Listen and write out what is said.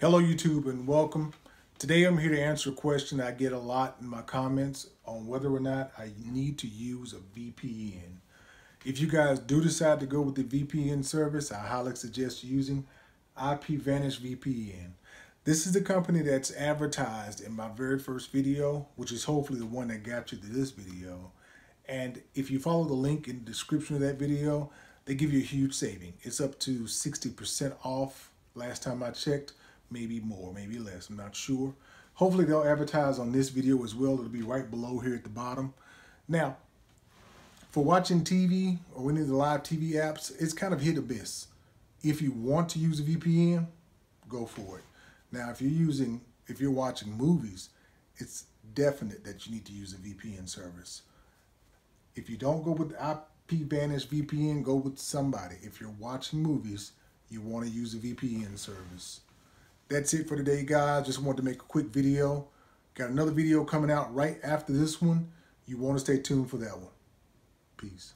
Hello YouTube and welcome. Today I'm here to answer a question I get a lot in my comments on whether or not I need to use a VPN. If you guys do decide to go with the VPN service, I highly suggest using IPVanish VPN. This is the company that's advertised in my very first video, which is hopefully the one that got you to this video. And if you follow the link in the description of that video, they give you a huge saving. It's up to 60% off last time I checked maybe more, maybe less, I'm not sure. Hopefully they'll advertise on this video as well. It'll be right below here at the bottom. Now, for watching TV or any of the live TV apps, it's kind of hit or miss. If you want to use a VPN, go for it. Now, if you're using, if you're watching movies, it's definite that you need to use a VPN service. If you don't go with IPVanish VPN, go with somebody. If you're watching movies, you want to use a VPN service that's it for today, guys. Just wanted to make a quick video. Got another video coming out right after this one. You want to stay tuned for that one. Peace.